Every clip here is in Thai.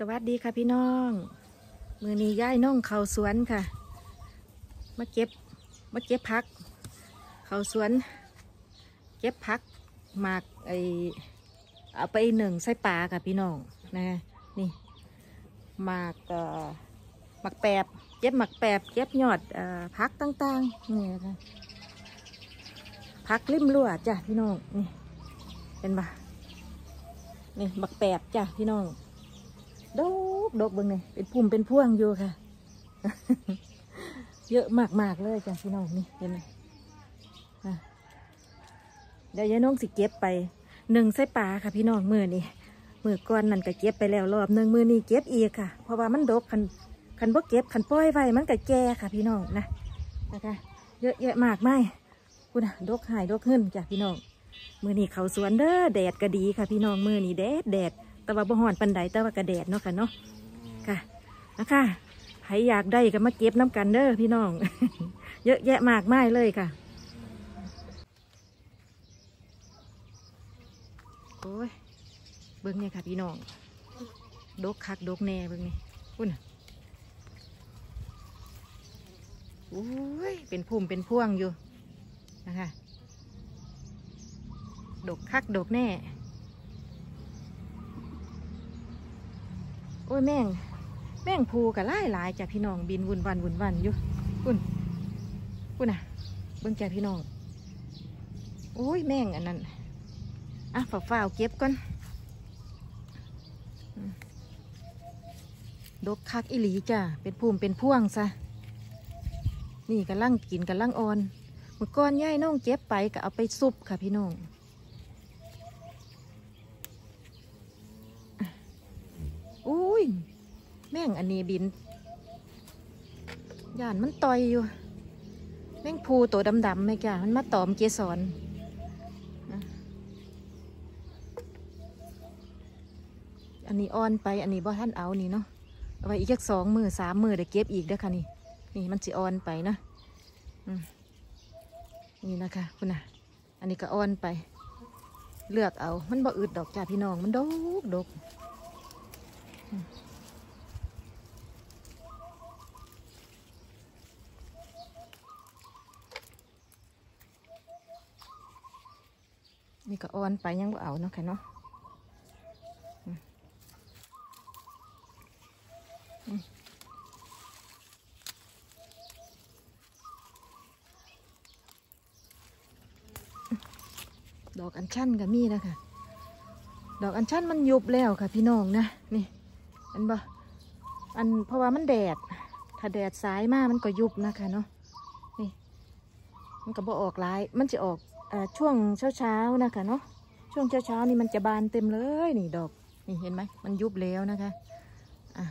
สวัสดีค่ะพี่น้อง มือนี้ย่ายน้องเขาสวนค่ะ มาเก็บมาเก็บพัก เขาสวน เก็บพักหมากไอเอาไปหนึ่งใส่ปลาค่ะพี่น้องนะนี่หมากเอ่อหมากแปบเก็บหมากแปบเก็บยอดเอ่อพักต่างๆนี่นะคะพักริมรั่วจ้ะพี่น้องนี่เป็นปะนี่หมากแปบจ้ะพี่น้อง ดกดกบิ่งนี่เป็นพุ่มเป็นพ่วงอยู่ค่ะ เยอะมากมากเลยจ้ะพี่น้องนี่เห็นไหมเดี๋ยวยายน้องสิเก็บไปหนึ่งใส่ปลาค่ะ พี่น้องมือนี่มือก้อนนั่นก็เก็บไปแล้วรอบหนึ่งมือนี่เก็บอีกค่ะ เพราะว่ามันดกคันคันบ่เก็บคันปล่อยไว้มันก็แก่ค่ะ พี่น้องนะนะคะเยอะแยะมากไม่คุณดกหายดกขึ้นจ้ะพี่น้องมือนี่เขาสวนเด้อแดดก็ดีค่ะ พี่น้องมือนี่แดดแดด แต่ว่าบ่ฮ้อนปันใดแต่ว่ากระแดดเนาะค่ะเนาะค่ะนะคะใครอยากได้ก็มาเก็บน้ำกันเด้อพี่น้อง เยอะแยะมากมายเลยค่ะโอ้ยเบิ้งเนี่ยค่ะพี่น้องดกคักดกแน่เบิ้งนี่พุ่นน่ะโอ้ยเป็นพุ่มเป็นพ่วงอยู่นะคะดกคักดกแน่ โอ้ยแม่ง แม่งภูกับไล่หลายจ้ะพี่น้องบินวุ่นวันวุ่นวันอยู่คุณคุณน่ะเบิ่งจ้ะพี่น้อง โอ้ยแม่งอันนั้น อะฝ่าฝ่าเก็บก่อนดกคักอีหลีจ้ะ เป็นภูมิเป็นพ่วงซะ นี่กำลังกินกำลังอ่อนเมื่อก่อนย่ายน้องเก็บไปก็เอาไปซุปค่ะพี่น้อง อุ้ย แม่งอั นี้บินย่านมันต่อยอยู่ แม่งภูตัวดำๆไหมจ้ะมันมาตอมเกสรอันนี้อ่อนไปอันนี้บ่ท่านเอานี่เนาะเอาไว้อีกจักสองมือสามมือเดี๋ยวเก็บอีกเด้อค่ะนี่นี่มันสิอ่อนไปนะนี่นะคะคุณน่ะ อันนี้ก็อ่อนไป เลือกเอา มันบ่อึดดอกจ้าพี่น้องมันดกดก นี่ก็อ่อนไปยังบ่เอาเนาะค่ะเนาะดอกอัญชันก็มีแล้วค่ะ ดอกอัญชันมันยุบแล้วค่ะ พี่น้องนะนี่อันบ่อันเพราะว่ามันแดด ถ้าแดดสายมากมันก็ยุบนะคะเนาะนี่ มันก็บ่ออกหลาย มันจะออก ช่วงเช้าๆนะคะเนาะช่วงเช้าๆนี่มันจะบานเต็มเลยนี่ดอกนี่เห็นไหมมันยุบแล้วนะคะอะ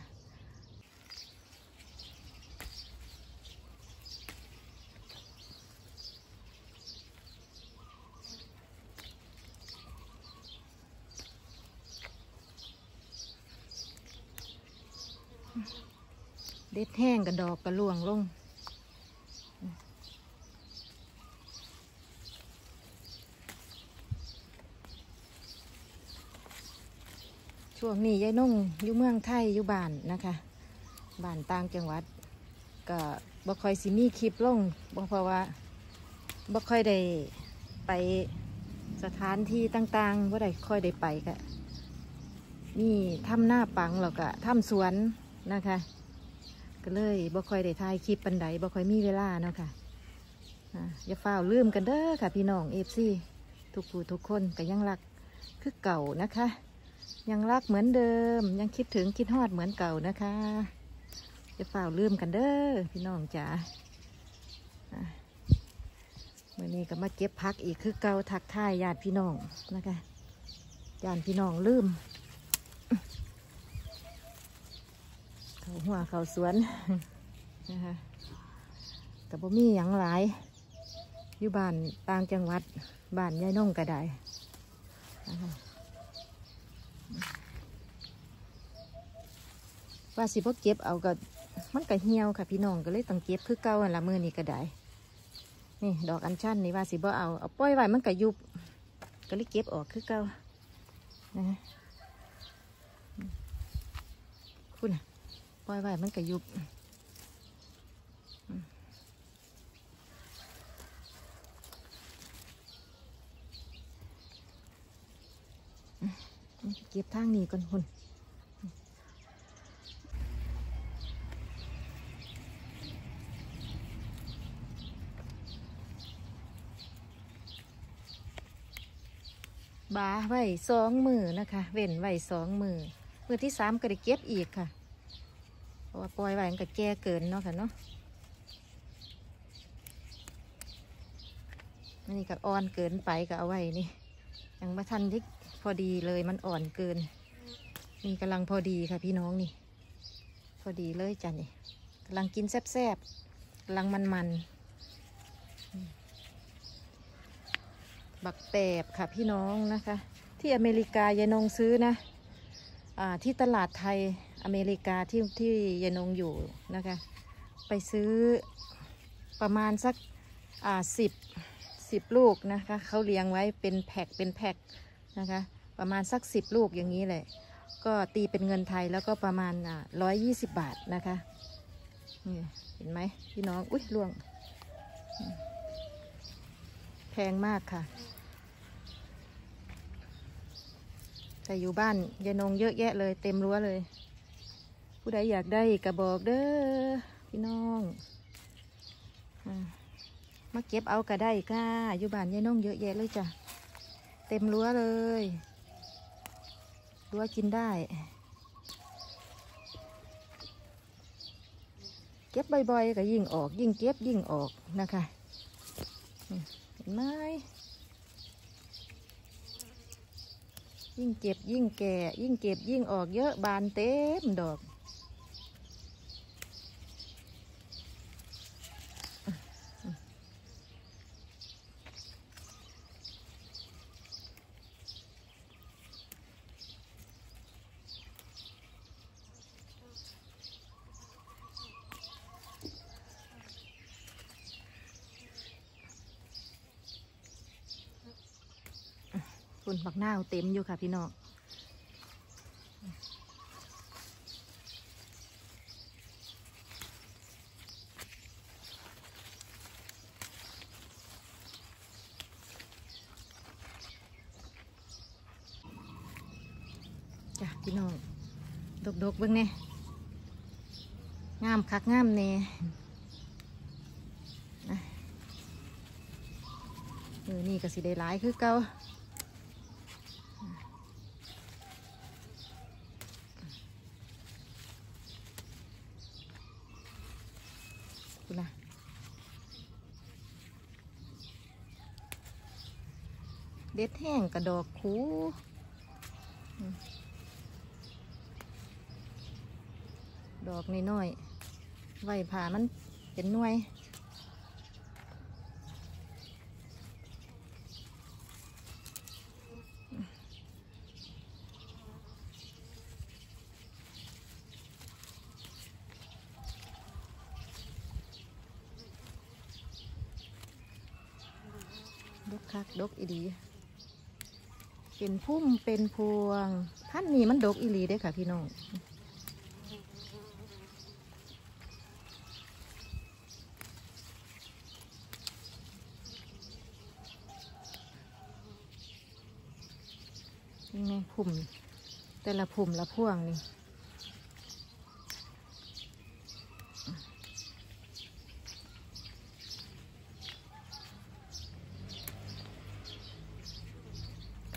เด็ดแห้งกับดอกกระล่วงลง ช่วงนี้ยายนุ่งอยู่เมืองไทยอยู่บ้านนะคะบ้านต่างจังหวัดก็บ่ค่อยสิมีคลิปลงบ่เพราะว่าบ่ค่อยได้ไปสถานที่ต่างๆบ่ได้ค่อยได้ไปก็นี่ทำหน้าปังแล้วก็ทำสวนนะคะ ก็เลยบ่ค่อยได้ถ่ายคลิปปันใดบ่ค่อยมีเวลาเนาะค่ะอ่าอย่าเฝ้าวลืมกันเด้อค่ะพี่น้องเอฟซีทุกผู้ทุกคนก็ยังรักคือเก่านะคะ ยังรักเหมือนเดิม ยังคิดถึงคิดฮอดเหมือนเก่านะคะจะเฝ้าลืมกันเด้อพี่น้องจ๋าอะมื่อนี้ก็มาเก็บพักอีกคือเก่าทักทายญาติพี่น้องนะคะญาติพี่น้องลืม เขาหัวเขาสวนนะคะกับบ่มีหยังหลายอยู่บ้านต่างจังหวัดบ้านยายน้องก็ได้นะคะ ว่าสิพวกเก็บเอาก็มันก็เหี่ยวค่ะพี่น้องก็เลยต้องเก็บคือเก่าอันละมือนี่ก็ได้ นี่ดอกอัญชันนี่ว่าสิบ่เอาเอาปล่อยไว้มันก็ยุบ ก็เลยเก็บออกคือเก่านะคุณปล่อยไว้มันก็ยุบเก็บทางนี้ก่อนคุณ บาไว้สองมือนะคะ เว้นไว้สองมือมือที่สามก็ได้เก็บอีกค่ะเพราะว่าปล่อยไว้มันก็แก่เกินเนาะค่ะเนาะอันนี้ก็อ่อนเกินไปก็เอาไว้นี่ยังมาทันที่พอดีเลยมันอ่อนเกิน นี่กำลังพอดีค่ะพี่น้องนี่ พอดีเลยจ้ะนี่กำลังกินแซ่บๆกำลังมันๆอืม บักแตบค่ะพี่น้องนะคะ ที่อเมริกายายนงซื้อนะอ่าที่ตลาดไทยอเมริกาที่ที่ยายนงอยู่นะคะ ไปซื้อประมาณสักอ่าสิบสิบลูกนะคะเขาเลี้ยงไว้เป็นแพ็คเป็นแพ็คนะคะ ประมาณสักสิบลูกอย่างนี้เลยก็ตีเป็นเงินไทยแล้วก็ประมาณร้อยยี่สิบบาทนะคะนี่เห็นไหมพี่น้องอุ้ยล่วง งมากค่ะ แต่อยู่บ้านยายนงเยอะแยะเลย เต็มรั้วเลย ผู้ใดอยากได้กระบอกเด้อพี่น้องอมาเก็บเอาก็ได้ค่ะ อยู่บ้านยายนงเยอะแยะเลยจ้ะ เต็มรั้วเลยรั้วกินได้ เก็บบ่อยๆก็ยิ่งออก ยิ่งเก็บยิ่งออกนะคะ ไหมยิ่งเก็บยิ่งแก่ ยิ่งเก็บยิ่งออกเยอะบานเต็มดอก บักหน้าเต็มอยู่ค่ะพี่น้องจ้ะพี่น้องดกดกๆเบิ่งแน่งามคักงามแน่อะเออนี่ก็สิได้หลายคือเก่า คุณนะเด็ดแห้ง กระดอกคูดอกน้อยๆไว้ผ่ามันเป็นหน่วย ดกคักดกอีดี เป็นพุ่มเป็นพวงพันนี้มันดกอีหลีได้ค่ะพี่น้องนี่ไงพุ่มแต่ละพุ่มละพวงนี่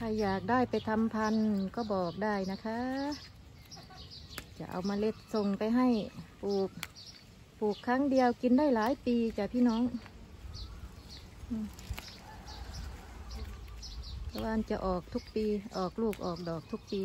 ใครอยากได้ไปทำพันธุ์ก็บอกได้นะคะ จะเอามาเล็ดส่งไปให้ปลูก ปลูกครั้งเดียวกินได้หลายปีจ้ะพี่น้องอืมเพราะว่านจะออกทุกปีออกลูกออกดอกทุกปี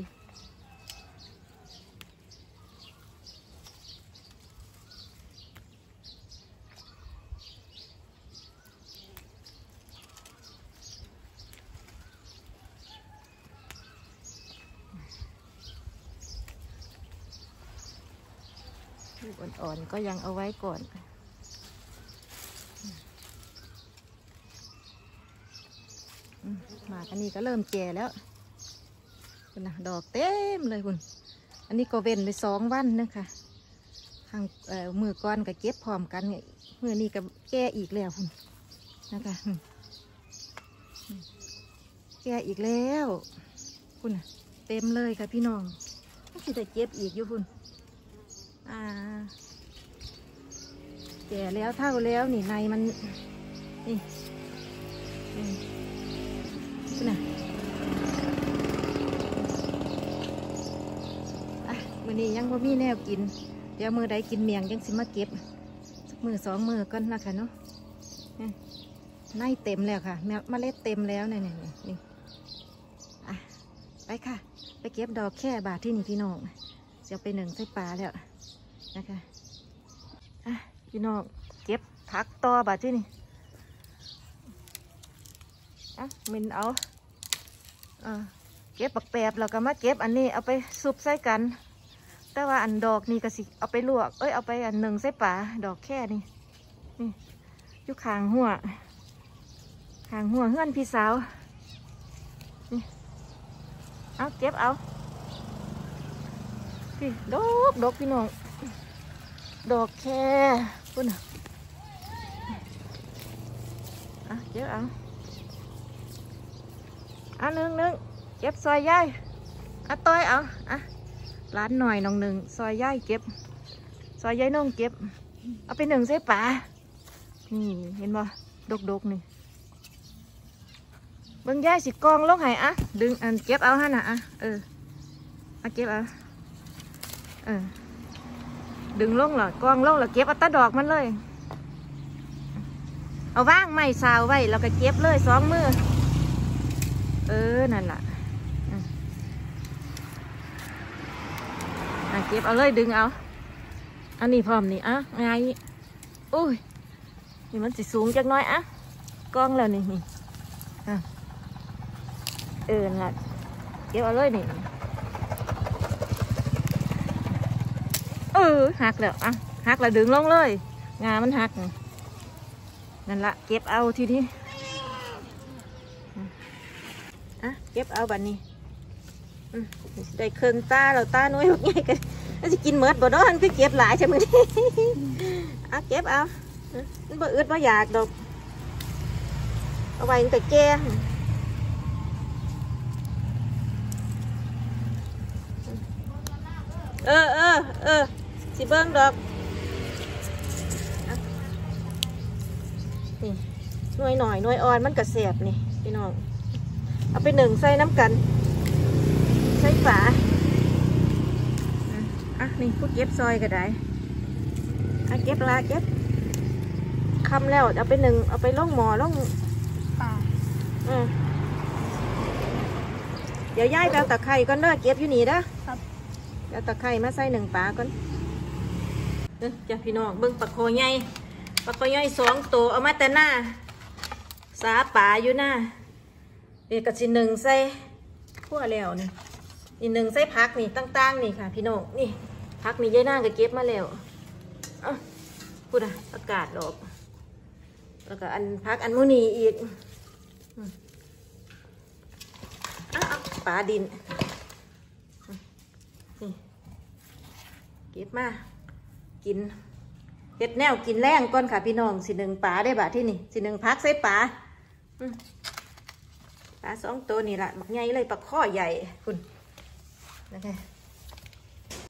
ลูกอ่อนๆก็ยังเอาไว้ก่อนอืมหมากอันนี้ก็เริ่มแก่แล้วคุณนะดอกเต็มเลยคุณ อันนี้ก็เว้นไปสองวันนะคะข้างเอ่อมือก้อนกับเก็บพร้อมกันเนี่ยมือนี้ก็แก้อีกแล้วพุ่นะคะแก้อีกแล้ว คุณนะเต็มเลยค่ะพี่น้องก็จะเก็บอีกอยู่พุ่น อ่าแก่แล้วเท่าแล้วนี่ในมันนี่อืมคุณน่ะอะมือนี้ยังบ่มีแนวกิน เดี๋ยวมือใดกินเมียงยังสิมาเก็บสักมือสองมือก่อนนะคะเนาะนี่ในเต็มแล้วค่ะ เมเมล็ดเต็มแล้วนี่นี่นี่นี่อะไปค่ะ ไปเก็บดอกแค่บาทที่นี่พี่น้องจะไปหนึ่งใส่ปลาแล้ว นะคะอะพี่น้องเก็บผักต่อบาทที่นี่อะมินเอาอ่าเก็บปักแปบแล้วก็มาเก็บอันนี้เอาไปซุปใส่กัน แต่ว่าอันดอกนี่ก็สิเอาไปลวก เอ้ยเอาไปอันหนึ่งใส่ป่าดอกแค่นี่นี่ยู่ข้างหัวขางหัวเฮือนพี่สาวนี่เอาเก็บเอาพี่ดกดกพี่น้อง ดอกแค่พุ่นอะเก็บเอาอันหนึ่งหนึ่งเก็บซอยย่ายอะต้อยเอาอะร้านหน่อยน้องหนึ่งซอยย่ายเก็บ ซอยย่ายน้องเก็บ เอาไปหนึ่งใส่ป่านี่เห็นบ่ดกดกนี่เบิ่งย่ายสิกองลงให้อะดึงอันเก็บเอาฮะน่ะอะเออเอาเก็บเอาเออ ดึงลงเหรอกองลงเหรอเก็บเอาตดอกมันเลย เอาว่างไม้ซาวไว้แล้วก็เก็บเลยสองมือ เออ นั่นล่ะอะเก็บเอาเลยดึงเอา อันนี้พร้อมนี่อะไงอุ้ย นี่มันสิสูงจักหน้อยอะกล้องแล้วนี่นี่อะเออนั่นล่ะเก็บเอาเลยนี่ ออหักแล้วอะหักแล้วดึงลงเลย งามันหักนี่นั่นละเก็บเอาทีนี้อะเก็บเอาบัดนี้ได้เครื่องตาเราตาน้อยบักใหญ่กันแล้วจะกินเมดบ่เนาะมันคือเก็บหลายใช่ไหมอนี่อะเก็บเอามันบ่อึดบ่อยากดอกเอาไว้ตั้งแต่แก่เออเออเออ สิเบิ้งดอกอะนี่หน่วยหน่อยหน่วยอ่อนมันกระเสียบนี่พี่น้อง เอาไปหนึ่งใส่น้ำกัน ใส่ฝาอะอะนี่พวกเก็บซอยก็ได้อะเก็บละเก็บคำแล้วเอาไปหนึ่งเอาไปล่องหมอล่องป่าอืมเดี๋ยวย้ายไปเอาตะไคร่ก่อนเด้อเก็บอยู่นี่เด้อครับเอาตะไคร่มาใส่หนึ่งปลาก่อน เด้อจ้ะพี่น้องเบิ่งปลาโคใหญ่ปลาโคใหญ่สองตัวเอามาแต่หน้าสาป่าอยู่หน้านี่ก็สิหนึ่งใส่ขั้วแล้วนี่นี่หนึ่งใส่พักนี่ต่างๆนี่ค่ะ พี่น้องนี่พักนี่ยายนางก็เก็บมาแล้วอ้าพูดอะอากาศดอกแล้วก็อันพักอันมูนีอีกอ้าเอาปลาดินนี่เก็บมา กินเห็ดแนวกินแรงก่อนค่ะพี่น้องสิหนึ่งปลาได้บะที่นี่สิหนึ่งพักใส่ปลาปลาสองตัวนี่แหละบักใหญ่เลยปลาข้อใหญ่คุณนะคะ